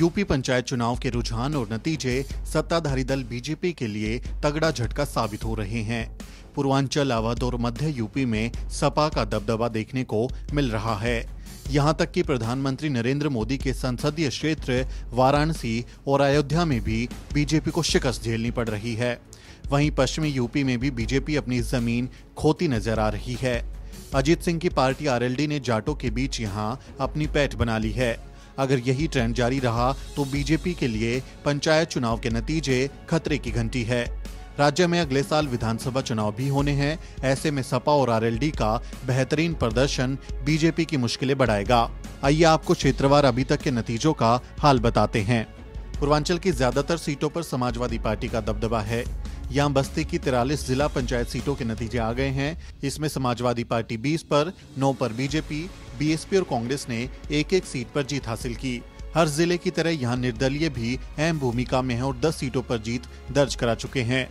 UP panchayat चुनाव के रुझान और नतीजे सत्ताधारी दल बीजेपी के लिए तगड़ा झटका साबित हो रहे हैं। पूर्वांचल अवध और मध्य यूपी में सपा का दबदबा देखने को मिल रहा है। यहाँ तक कि प्रधानमंत्री नरेंद्र मोदी के संसदीय क्षेत्र वाराणसी और अयोध्या में भी बीजेपी को शिकस्त झेलनी पड़ रही है। वहीं पश्चिमी यूपी में भी बीजेपी अपनी ज़मीन खोती नज़र आ रही है। अजीत सिंह की पार्टी आरएलडी ने जाटों के बीच यहाँ अपनी पैठ बना ली है। अगर यही ट्रेंड जारी रहा तो बीजेपी के लिए पंचायत चुनाव के नतीजे खतरे की घंटी है। राज्य में अगले साल विधानसभा चुनाव भी होने हैं। ऐसे में सपा और आरएलडी का बेहतरीन प्रदर्शन बीजेपी की मुश्किलें बढ़ाएगा। आइए आपको क्षेत्रवार अभी तक के नतीजों का हाल बताते हैं। पूर्वांचल की ज़्यादातर सीटों पर समाजवादी पार्टी का दबदबा है। यहाँ बस्ती की तिरालीस जिला पंचायत सीटों के नतीजे आ गए हैं। इसमें समाजवादी पार्टी 20 पर 9 पर बीजेपी, बीएसपी और कांग्रेस ने एक एक सीट पर जीत हासिल की। हर ज़िले की तरह यहाँ निर्दलीय भी अहम भूमिका में है और 10 सीटों पर जीत दर्ज करा चुके हैं।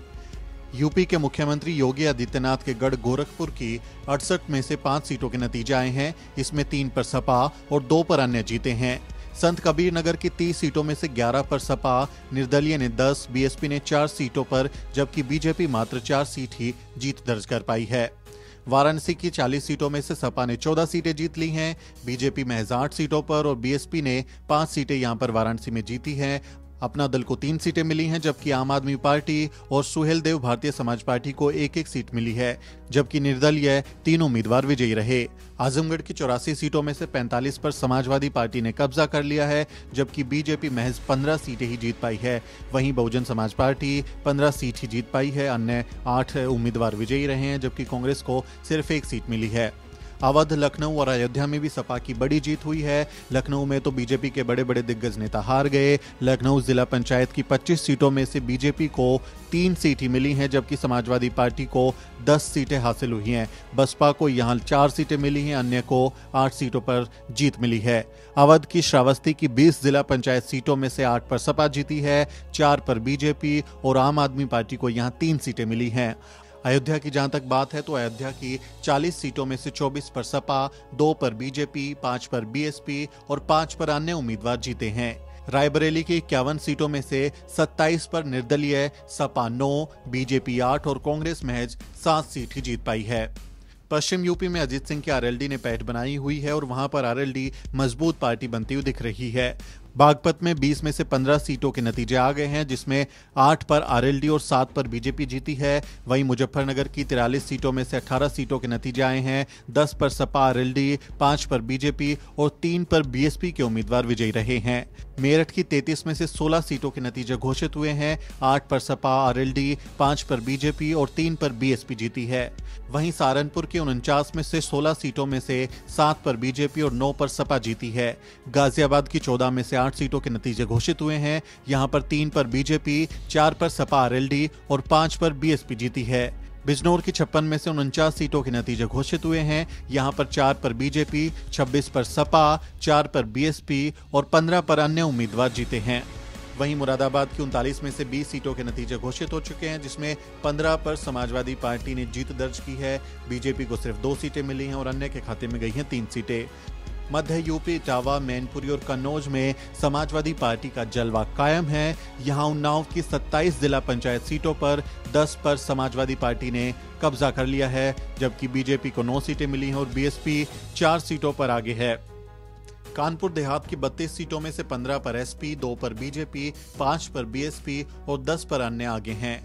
यूपी के मुख्यमंत्री योगी आदित्यनाथ के गढ़ गोरखपुर की अड़सठ में से पाँच सीटों के नतीजे आए हैं। इसमें तीन पर सपा और दो पर अन्य जीते हैं। संत कबीर नगर की 30 सीटों में से 11 पर सपा निर्दलीय ने 10, बीएसपी ने चार सीटों पर जबकि बीजेपी मात्र चार सीट ही जीत दर्ज कर पाई है। वाराणसी की 40 सीटों में से सपा ने 14 सीटें जीत ली हैं बीजेपी महज आठ सीटों पर और बीएसपी ने पाँच सीटें यहाँ पर वाराणसी में जीती हैं। अपना दल को तीन सीटें मिली हैं, जबकि आम आदमी पार्टी और सुहेल देव भारतीय समाज पार्टी को एक एक सीट मिली है, जबकि निर्दलीय तीन उम्मीदवार विजयी रहे। आजमगढ़ की चौरासी सीटों में से 45 पर समाजवादी पार्टी ने कब्जा कर लिया है, जबकि बीजेपी महज 15 सीटें ही जीत पाई है। वहीं बहुजन समाज पार्टी 15 सीट ही जीत पाई है, अन्य आठ उम्मीदवार विजयी रहे हैं, जबकि कांग्रेस को सिर्फ़ एक सीट मिली है। अवध लखनऊ और अयोध्या में भी सपा की बड़ी जीत हुई है। लखनऊ में तो बीजेपी के बड़े बड़े दिग्गज नेता हार गए। लखनऊ जिला पंचायत की 25 सीटों में से बीजेपी को तीन सीट मिली हैं, जबकि समाजवादी पार्टी को 10 सीटें हासिल हुई हैं। बसपा को यहाँ चार सीटें मिली हैं, अन्य को आठ सीटों पर जीत मिली है। अवध की श्रावस्ती की 20 जिला पंचायत सीटों में से आठ पर सपा जीती है, चार पर बीजेपी और आम आदमी पार्टी को यहाँ तीन सीटें मिली हैं। अयोध्या की जहाँ तक बात है तो अयोध्या की 40 सीटों में से 24 पर सपा, दो पर बीजेपी, पाँच पर बीएसपी और पाँच पर अन्य उम्मीदवार जीते हैं। रायबरेली की इक्यावन सीटों में से 27 पर निर्दलीय सपा नौ, बीजेपी आठ और कांग्रेस महज सात सीट ही जीत पाई है। पश्चिम यूपी में अजीत सिंह की आरएलडी ने पैठ बनाई हुई है और वहाँ पर आरएलडी मज़बूत पार्टी बनती हुई दिख रही है। बागपत में 20 में से 15 सीटों के नतीजे आ गए हैं, जिसमें 8 पर आरएलडी और 7 पर बीजेपी जीती है। वहीं मुजफ्फरनगर की तिरालीस सीटों में से 18 सीटों के नतीजे आए हैं। 10 पर सपा आरएलडी 5 पर बीजेपी और 3 पर बीएसपी के उम्मीदवार विजयी रहे हैं। मेरठ की 33 में से 16 सीटों के नतीजे घोषित हुए हैं। 8 पर सपा आरएलडी 5 पर बीजेपी और 3 पर बीएसपी जीती है। वहीं सहारनपुर की उनचास में से 16 सीटों में से 7 पर बीजेपी और 9 पर सपा जीती है। गाजियाबाद की 14 में से आठ सीटों के नतीजे घोषित हुए हैं। यहाँ पर तीन पर बीजेपी, चार पर सपा आरएलडी और पाँच पर बीएसपी जीती है। बिजनौर की छप्पन में से उनचास सीटों के नतीजे घोषित हुए हैं। यहाँ पर चार पर बीजेपी 26 पर सपा, चार पर बीएसपी और 15 पर अन्य उम्मीदवार जीते हैं। वहीं मुरादाबाद की उनतालीस में से 20 सीटों के नतीजे घोषित हो चुके हैं, जिसमें 15 पर समाजवादी पार्टी ने जीत दर्ज की है। बीजेपी को सिर्फ़ दो सीटें मिली हैं और अन्य के खाते में गई हैं तीन सीटें। मध्य यूपी इटावा मैनपुरी और कन्नौज में समाजवादी पार्टी का जलवा कायम है। यहाँ उन्नाव की 27 जिला पंचायत सीटों पर 10 पर समाजवादी पार्टी ने कब्जा कर लिया है जबकि बीजेपी को 9 सीटें मिली हैं और बीएसपी चार सीटों पर आगे है। कानपुर देहात की 32 सीटों में से 15 पर एसपी, 2 पर बीजेपी, 5 पर बीएसपी और 10 पर अन्य आगे हैं।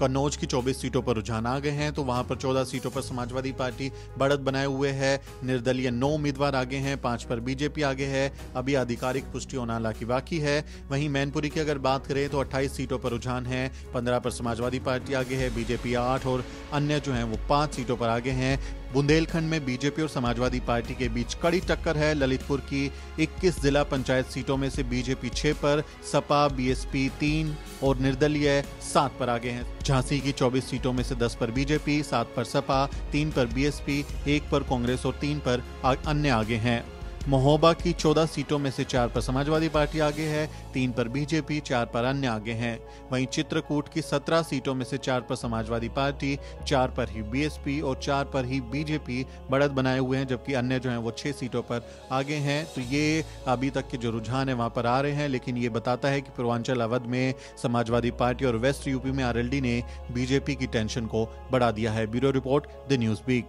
कन्नौज की 24 सीटों पर रुझान आ गए हैं तो वहाँ पर 14 सीटों पर समाजवादी पार्टी बढ़त बनाए हुए है। निर्दलीय नौ उम्मीदवार आगे हैं, पाँच पर बीजेपी आगे है। अभी आधिकारिक पुष्टि होना हालाँकि बाकी है। वहीं मैनपुरी की अगर बात करें तो 28 सीटों पर रुझान है। 15 पर समाजवादी पार्टी आगे है, बीजेपी आठ और अन्य जो है, वो पाँच सीटों पर आगे हैं। बुंदेलखंड में बीजेपी और समाजवादी पार्टी के बीच कड़ी टक्कर है। ललितपुर की 21 जिला पंचायत सीटों में से बीजेपी छह पर, सपा, बीएसपी तीन और निर्दलीय सात पर आगे हैं। झांसी की 24 सीटों में से 10 पर बीजेपी, सात पर सपा, तीन पर बीएसपी, एक पर कांग्रेस और तीन पर अन्य आगे हैं। महोबा की 14 सीटों में से चार पर समाजवादी पार्टी आगे है, तीन पर बीजेपी, चार पर अन्य आगे हैं। वहीं चित्रकूट की 17 सीटों में से चार पर समाजवादी पार्टी, चार पर ही बीएसपी और चार पर ही बीजेपी बढ़त बनाए हुए हैं, जबकि अन्य जो हैं वो छह सीटों पर आगे हैं। तो ये अभी तक के जो रुझान है, वहाँ पर आ रहे हैं, लेकिन ये बताता है कि पूर्वांचल अवध में समाजवादी पार्टी और वेस्ट यूपी में आरएलडी ने बीजेपी की टेंशन को बढ़ा दिया है। Bureau report, the news week.